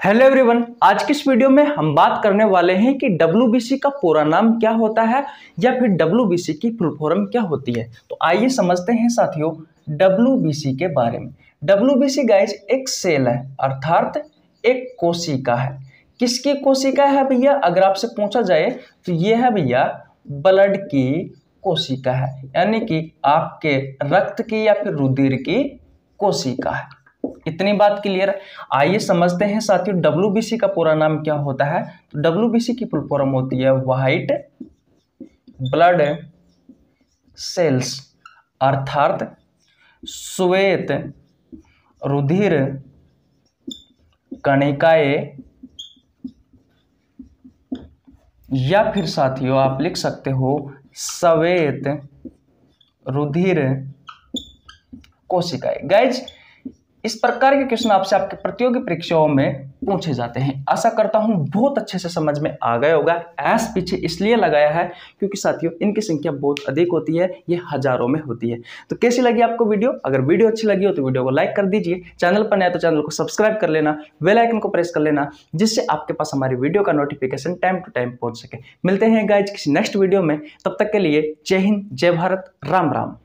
Hello everyone, आज की इस वीडियो में हम बात करने वाले हैं कि डब्ल्यू का पूरा नाम क्या होता है या फिर डब्ल्यू की फुल फॉर्म क्या होती है। तो आइए समझते हैं साथियों डब्ल्यू के बारे में। डब्ल्यू गाइज़ एक सेल है, अर्थात एक कोशिका है। किसकी कोशिका है भैया? अगर आपसे पूछा जाए तो ये है भैया ब्लड की कोशिका है, यानी कि आपके रक्त की या फिर रुधिर की कोशिका है। इतनी बात क्लियर आइए समझते हैं साथियों डब्ल्यू का पूरा नाम क्या होता है? तो डब्ल्यूबीसी की फुल फॉर्म होती है व्हाइट ब्लड सेल्स अर्थात श्वेत, रुधिर, कणिकाए या फिर साथियों, आप लिख सकते हो श्वेत, रुधिर, कोशिकाएँ। गाइज़ इस प्रकार के क्वेश्चन आपसे आपके प्रतियोगी परीक्षाओं में पूछे जाते हैं। आशा करता हूँ बहुत अच्छे से समझ में आ गया होगा एस पीछे इसलिए लगाया है क्योंकि साथियों, इनकी संख्या बहुत अधिक होती है, ये हज़ारों में होती है। तो कैसी लगी आपको वीडियो? अगर वीडियो अच्छी लगी हो तो वीडियो को लाइक कर दीजिए, चैनल पर नया तो चैनल को सब्सक्राइब कर लेना, बेल आइकन को प्रेस कर लेना, जिससे आपके पास हमारी वीडियो का नोटिफिकेशन टाइम टू टाइम पहुँच सके। मिलते हैं गाइज़ किसी नेक्स्ट वीडियो में, तब तक के लिए जय हिंद, जय भारत, राम राम।